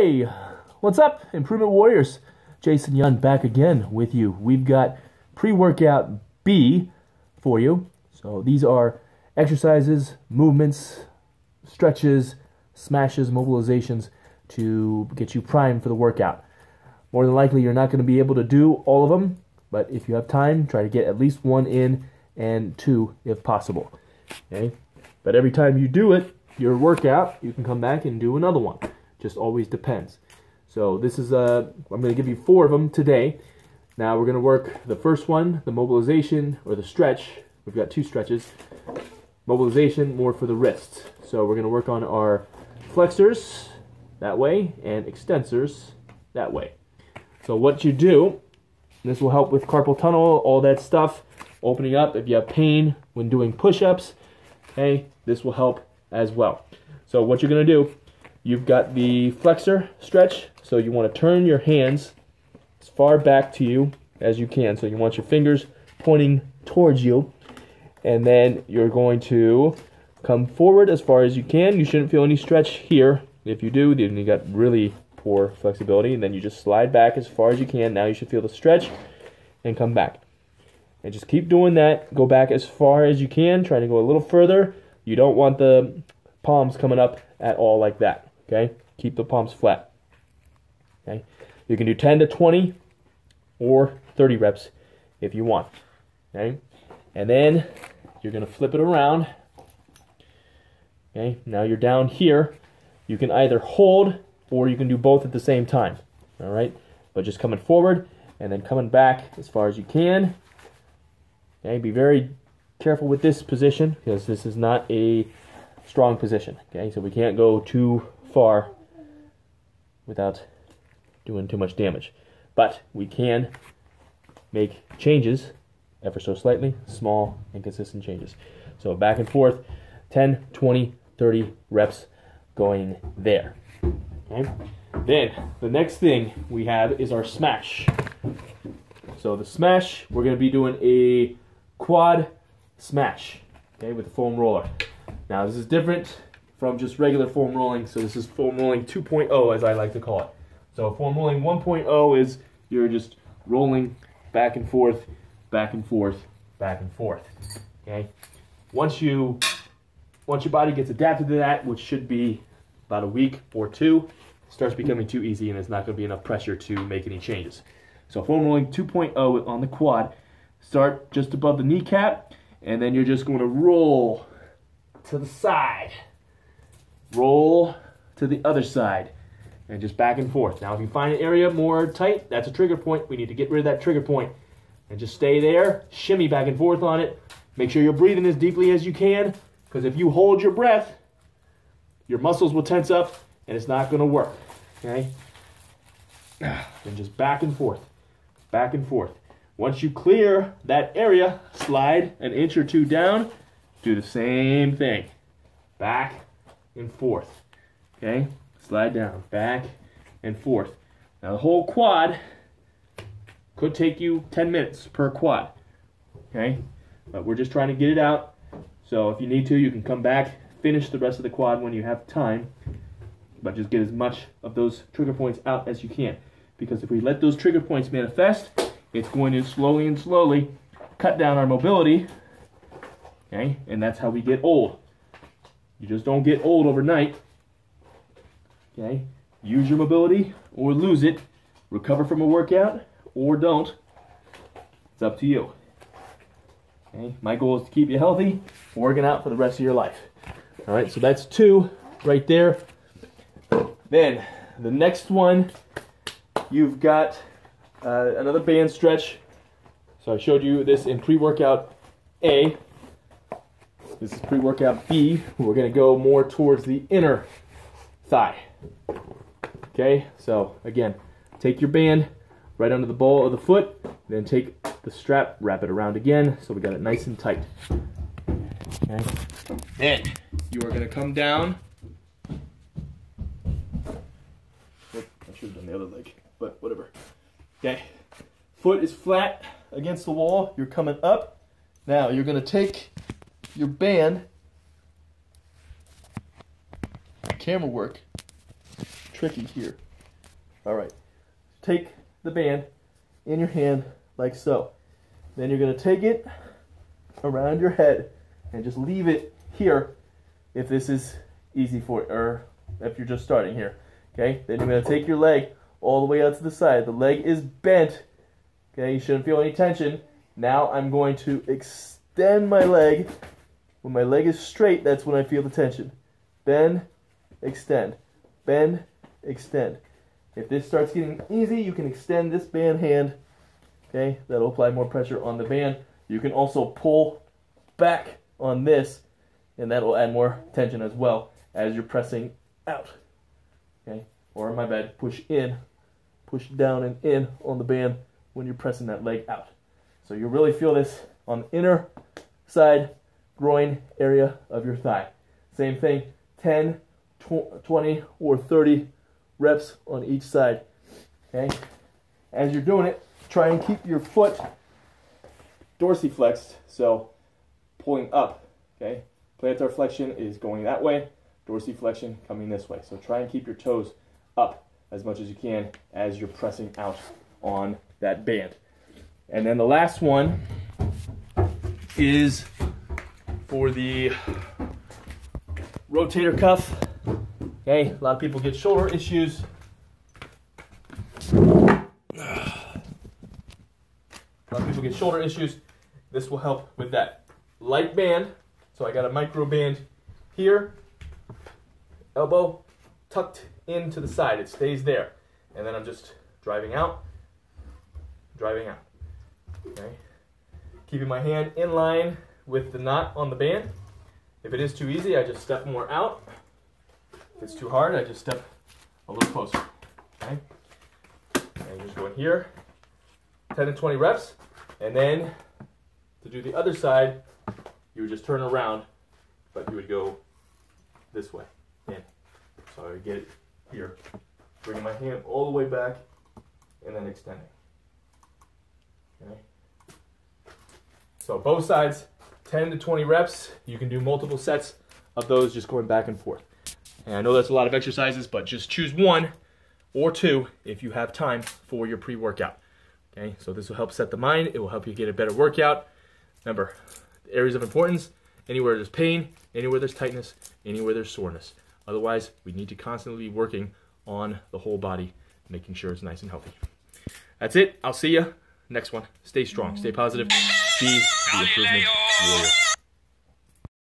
Hey, what's up, Improvement Warriors? Jason Yun back again with you. We've got pre workout B for you. So these are exercises, movements, stretches, smashes, mobilizations to get you primed for the workout. More than likely, you're not going to be able to do all of them, but if you have time, try to get at least one in and two if possible. Okay? But every time you do it, your workout, you can come back and do another one. Just always depends. So this is, uh, I'm going to give you four of them today. Now we're going to work the first one, the mobilization or the stretch. We've got two stretches. Mobilization more for the wrists. So we're going to work on our flexors that way and extensors that way. So what you do, this will help with carpal tunnel, all that stuff, opening up if you have pain when doing push-ups. Okay, this will help as well. So what you're to do, You've got the flexor stretch, so you want to turn your hands as far back to you as you can. So you want your fingers pointing towards you, and then you're going to come forward as far as you can. You shouldn't feel any stretch here. If you do, then you got really poor flexibility, and then you just slide back as far as you can. Now you should feel the stretch and come back. And just keep doing that. Go back as far as you can, trying to go a little further. You don't want the palms coming up at all like that. Okay, keep the palms flat. Okay, you can do 10 to 20 or 30 reps if you want. Okay, and then you're to flip it around. Okay, now you're down here. You can either hold or you can do both at the same time. All right, but just coming forward and then coming back as far as you can. Okay, be very careful with this position because this is not a strong position. Okay, so we can't go too far without doing too much damage. But we can make changes ever so slightly, small and consistent changes. So back and forth, 10, 20, 30 reps going there. Okay? Then the next thing we have is our smash. So the smash, we're going to be doing a quad smash, okay, with the foam roller. Now this is different from just regular foam rolling. So this is foam rolling 2.0 as I like to call it. So foam rolling 1.0 is you're just rolling back and forth, back and forth, back and forth. Okay. Once you once your body gets adapted to that, which should be about a week or two, starts becoming too easy and there's not going to be enough pressure to make any changes. So foam rolling 2.0 on the quad, start just above the kneecap, and then you're just going to roll to the side roll to the other side and just back and forth. Now, if you find an area more tight, that's a trigger point. We need to get rid of that trigger point and just stay there, shimmy back and forth on it. Make sure you're breathing as deeply as you can because if you hold your breath, your muscles will tense up and it's not going to work. Okay? And just back and forth, back and forth. Once you clear that area, slide an inch or two down, do the same thing. Back and forth. Okay? Slide down, back and forth. Now the whole quad could take you 10 minutes per quad. Okay? But we're just trying to get it out. So if you need to, you can come back, finish the rest of the quad when you have time. But just get as much of those trigger points out as you can. Because if we let those trigger points manifest, it's going to slowly and slowly cut down our mobility. Okay? And that's how we get old. You just don't get old overnight. Okay? Use your mobility or lose it. Recover from a workout or don't. It's up to you. Okay? My goal is to keep you healthy, working out for the rest of your life. All right, so that's two right there. Then the next one, you've got uh, another band stretch. So I showed you this in pre-workout A. This is pre-workout B. We're to go more towards the inner thigh. Okay, so again, take your band right under the ball of the foot, then take the strap, wrap it around again, so we got it nice and tight. Okay, then you are to come down. I should have done the other leg, but whatever. Okay, foot is flat against the wall. You're coming up. Now you're to take your band, camera work, tricky here. All right. Take the band in your hand like so. Then you're to take it around your head and just leave it here if this is easy for you, or if you're just starting here. Okay? Then you're to take your leg all the way out to the side. The leg is bent. Okay? You shouldn't feel any tension. Now I'm going to extend my leg. When my leg is straight, that's when I feel the tension. Bend, extend. Bend, extend. If this starts getting easy, you can extend this band hand. Okay, that'll apply more pressure on the band. You can also pull back on this, and that'll add more tension as well as you're pressing out. Okay, or my bad, push in, push down and in on the band when you're pressing that leg out. So you really feel this on the inner side groin area of your thigh. Same thing, 10, 20, or 30 reps on each side. Okay? As you're doing it, try and keep your foot dorsiflexed, so pulling up. Okay? Plantar flexion is going that way, dorsiflexion coming this way. So try and keep your toes up as much as you can as you're pressing out on that band. And then the last one is for the rotator cuff. Okay, a lot of people get shoulder issues. A lot of people get shoulder issues. This will help with that. Light band. So I got a micro band here. Elbow tucked into the side. It stays there. And then I'm just driving out, driving out. Okay. Keeping my hand in line with the knot on the band. If it is too easy, I just step more out. If it's too hard, I just step a little closer. Okay. And just go in here, 10 to 20 reps. And then to do the other side, you would just turn around, but you would go this way. In. So I would get it here, bringing my hand all the way back, and then extending. Okay. So both sides, 10 to 20 reps. You can do multiple sets of those just going back and forth. And I know that's a lot of exercises, but just choose one or two if you have time for your pre-workout. Okay, so this will help set the mind. It will help you get a better workout. Remember, areas of importance, anywhere there's pain, anywhere there's tightness, anywhere there's soreness. Otherwise, we need to constantly be working on the whole body, making sure it's nice and healthy. That's it. I'll see you next one. Stay strong, stay positive, be the improvement warrior.